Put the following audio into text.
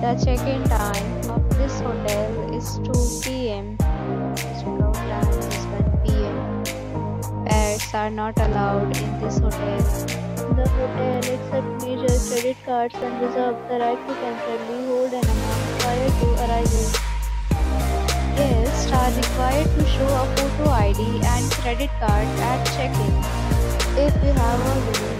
The check-in time of this hotel is 2 p.m. Check-out time is 1 p.m. Pets are not allowed in this hotel. The hotel accepts major credit cards and reserves the right to temporarily hold an amount prior to arrival. Guests are required to show a photo ID and credit card at check-in. If you have already visited